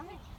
Come here.